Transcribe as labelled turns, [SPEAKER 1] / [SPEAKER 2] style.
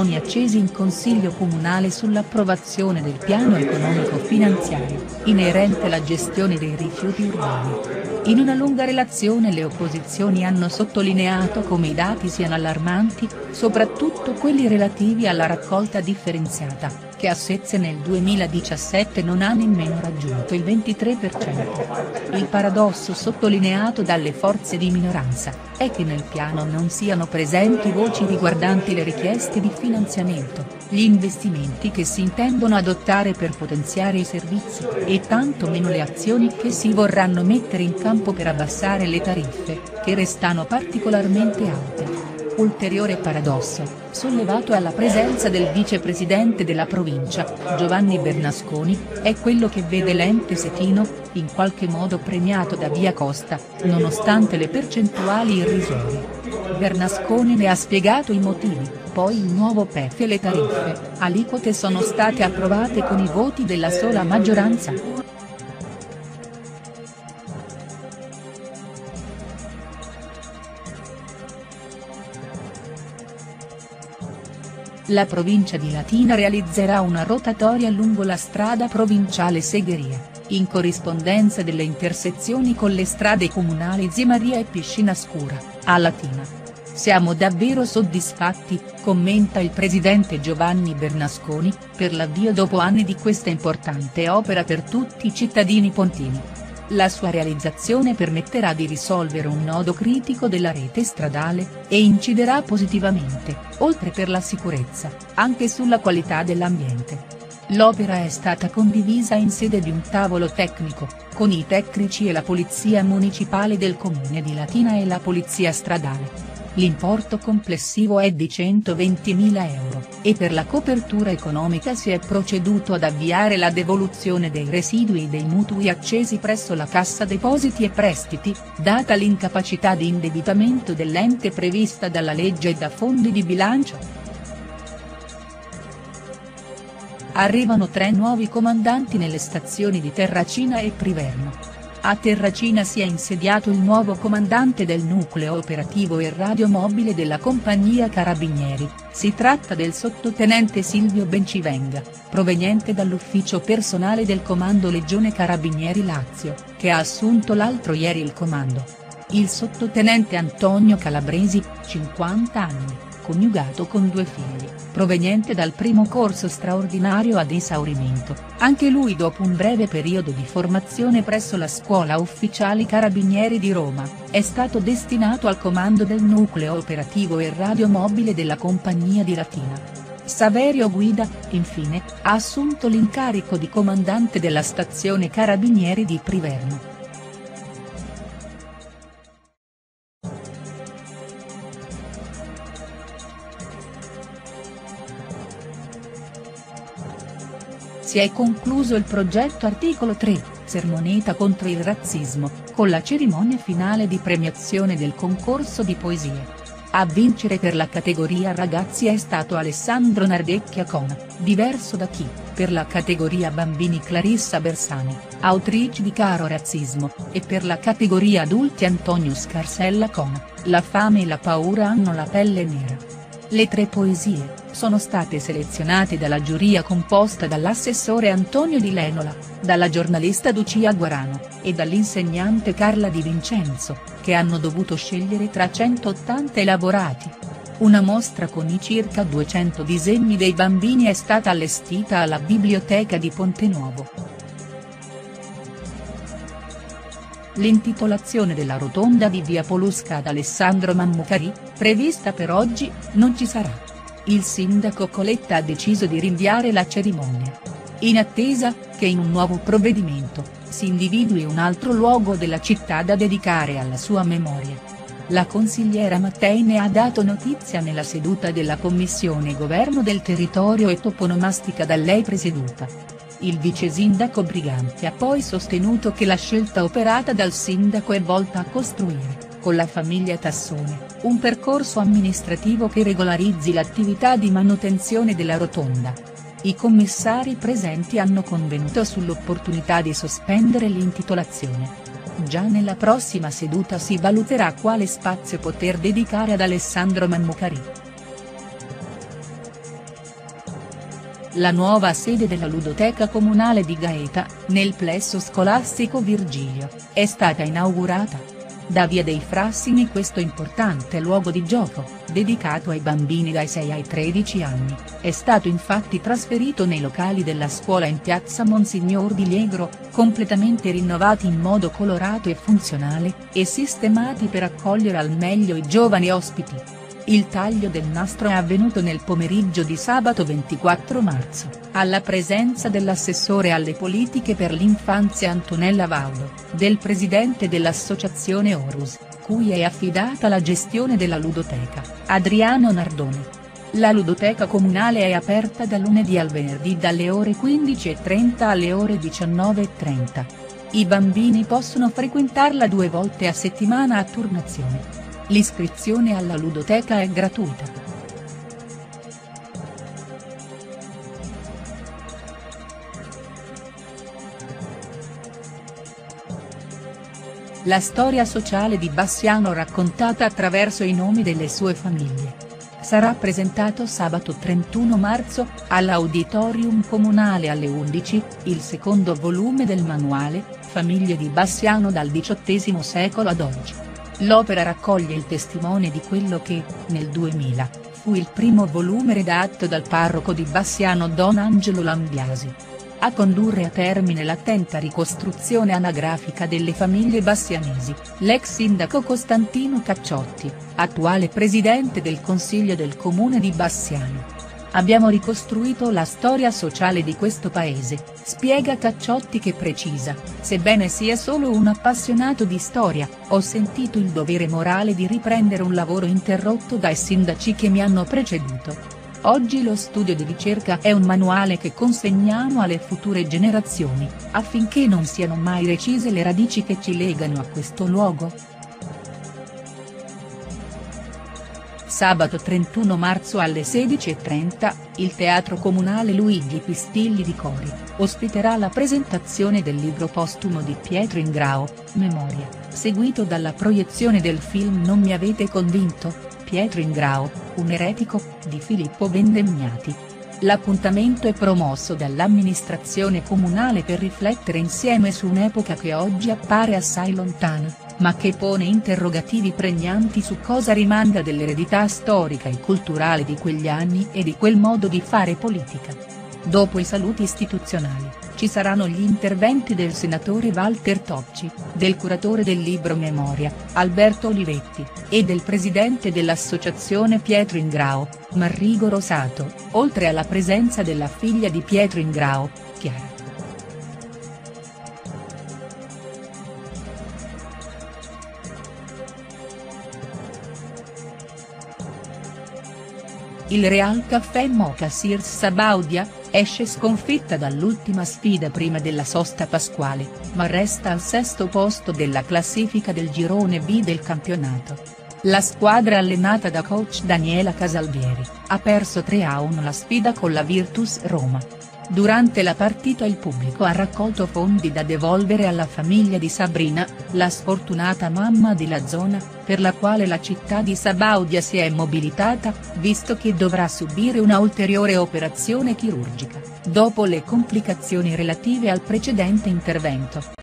[SPEAKER 1] toni accesi in consiglio comunale sull'approvazione del piano economico-finanziario, inerente alla gestione dei rifiuti urbani. In una lunga relazione le opposizioni hanno sottolineato come i dati siano allarmanti, soprattutto quelli relativi alla raccolta differenziata che a Sezze nel 2017 non ha nemmeno raggiunto il 23%. Il paradosso sottolineato dalle forze di minoranza, è che nel piano non siano presenti voci riguardanti le richieste di finanziamento, gli investimenti che si intendono adottare per potenziare i servizi, e tanto meno le azioni che si vorranno mettere in campo per abbassare le tariffe, che restano particolarmente alte. Ulteriore paradosso, sollevato alla presenza del vicepresidente della provincia, Giovanni Bernasconi, è quello che vede l'ente setino, in qualche modo premiato da Via Costa, nonostante le percentuali irrisorie. Bernasconi ne ha spiegato i motivi, poi il nuovo PEF e le tariffe, aliquote sono state approvate con i voti della sola maggioranza. La provincia di Latina realizzerà una rotatoria lungo la strada provinciale Segheria, in corrispondenza delle intersezioni con le strade comunali Zia Maria e Piscina Scura, a Latina. Siamo davvero soddisfatti, commenta il presidente Giovanni Bernasconi, per l'avvio dopo anni di questa importante opera per tutti i cittadini pontini. La sua realizzazione permetterà di risolvere un nodo critico della rete stradale, e inciderà positivamente, oltre per la sicurezza, anche sulla qualità dell'ambiente. L'opera è stata condivisa in sede di un tavolo tecnico, con i tecnici e la Polizia Municipale del Comune di Latina e la Polizia Stradale. L'importo complessivo è di 120.000 euro, e per la copertura economica si è proceduto ad avviare la devoluzione dei residui dei mutui accesi presso la Cassa Depositi e Prestiti, data l'incapacità di indebitamento dell'ente prevista dalla legge e da fondi di bilancio. Arrivano tre nuovi comandanti nelle stazioni di Terracina e Priverno. A Terracina si è insediato il nuovo comandante del nucleo operativo e radiomobile della compagnia Carabinieri, si tratta del sottotenente Silvio Bencivenga, proveniente dall'ufficio personale del Comando Legione Carabinieri Lazio, che ha assunto l'altro ieri il comando. Il sottotenente Antonio Calabresi, 50 anni coniugato con due figli, proveniente dal primo corso straordinario ad esaurimento, anche lui dopo un breve periodo di formazione presso la Scuola Ufficiali Carabinieri di Roma, è stato destinato al comando del nucleo operativo e radiomobile della compagnia di Latina. Saverio Guida, infine, ha assunto l'incarico di comandante della stazione Carabinieri di Priverno. Si è concluso il progetto Articolo 3, Sermoneta contro il razzismo, con la cerimonia finale di premiazione del concorso di poesie. A vincere per la categoria ragazzi è stato Alessandro Nardecchia con Diverso da chi, per la categoria bambini Clarissa Bersani, autrice di Caro Razzismo, e per la categoria adulti Antonio Scarsella con La fame e la paura hanno la pelle nera. Le tre poesie, sono state selezionate dalla giuria composta dall'assessore Antonio Di Lenola, dalla giornalista Lucia Guarano, e dall'insegnante Carla Di Vincenzo, che hanno dovuto scegliere tra 180 elaborati. Una mostra con i circa 200 disegni dei bambini è stata allestita alla Biblioteca di Ponte L'intitolazione della rotonda di via Polusca ad Alessandro Mammucari, prevista per oggi, non ci sarà. Il sindaco Coletta ha deciso di rinviare la cerimonia. In attesa, che in un nuovo provvedimento, si individui un altro luogo della città da dedicare alla sua memoria. La consigliera Mattei ne ha dato notizia nella seduta della Commissione Governo del Territorio e Toponomastica da lei presieduta. Il vice sindaco Briganti ha poi sostenuto che la scelta operata dal sindaco è volta a costruire, con la famiglia Tassone, un percorso amministrativo che regolarizzi l'attività di manutenzione della rotonda. I commissari presenti hanno convenuto sull'opportunità di sospendere l'intitolazione. Già nella prossima seduta si valuterà quale spazio poter dedicare ad Alessandro Mammucari. La nuova sede della ludoteca comunale di Gaeta, nel plesso scolastico Virgilio, è stata inaugurata. Da Via dei Frassini questo importante luogo di gioco, dedicato ai bambini dai 6 ai 13 anni, è stato infatti trasferito nei locali della scuola in piazza Monsignor di Liegro, completamente rinnovati in modo colorato e funzionale, e sistemati per accogliere al meglio i giovani ospiti. Il taglio del nastro è avvenuto nel pomeriggio di sabato 24 marzo, alla presenza dell'assessore alle politiche per l'infanzia Antonella Vaudo, del presidente dell'associazione Orus, cui è affidata la gestione della ludoteca, Adriano Nardone. La ludoteca comunale è aperta da lunedì al venerdì dalle ore 15.30 alle ore 19.30. I bambini possono frequentarla due volte a settimana a turnazione. L'iscrizione alla ludoteca è gratuita. La storia sociale di Bassiano raccontata attraverso i nomi delle sue famiglie. Sarà presentato sabato 31 marzo, all'Auditorium Comunale alle 11, il secondo volume del manuale, Famiglie di Bassiano dal XVIII secolo ad oggi. L'opera raccoglie il testimone di quello che, nel 2000, fu il primo volume redatto dal parroco di Bassiano Don Angelo Lambiasi. A condurre a termine l'attenta ricostruzione anagrafica delle famiglie bassianesi, l'ex sindaco Costantino Cacciotti, attuale presidente del Consiglio del Comune di Bassiano. Abbiamo ricostruito la storia sociale di questo paese, spiega Cacciotti che precisa, sebbene sia solo un appassionato di storia, ho sentito il dovere morale di riprendere un lavoro interrotto dai sindaci che mi hanno preceduto. Oggi lo studio di ricerca è un manuale che consegniamo alle future generazioni, affinché non siano mai recise le radici che ci legano a questo luogo. Sabato 31 marzo alle 16.30, il Teatro Comunale Luigi Pistilli di Cori, ospiterà la presentazione del libro postumo di Pietro Ingrao, Memoria, seguito dalla proiezione del film Non mi avete convinto, Pietro Ingrao, un eretico, di Filippo Vendemmiati. L'appuntamento è promosso dall'amministrazione comunale per riflettere insieme su un'epoca che oggi appare assai lontana ma che pone interrogativi pregnanti su cosa rimanga dell'eredità storica e culturale di quegli anni e di quel modo di fare politica. Dopo i saluti istituzionali, ci saranno gli interventi del senatore Walter Tocci, del curatore del libro Memoria, Alberto Olivetti, e del presidente dell'associazione Pietro Ingrao, Marrigo Rosato, oltre alla presenza della figlia di Pietro Ingrao, Chiara. Il Real Caffè Mocha Sirs Sabaudia, esce sconfitta dall'ultima sfida prima della sosta pasquale, ma resta al sesto posto della classifica del girone B del campionato. La squadra allenata da coach Daniela Casalvieri, ha perso 3-1 la sfida con la Virtus Roma. Durante la partita il pubblico ha raccolto fondi da devolvere alla famiglia di Sabrina, la sfortunata mamma della zona, per la quale la città di Sabaudia si è mobilitata, visto che dovrà subire una ulteriore operazione chirurgica, dopo le complicazioni relative al precedente intervento.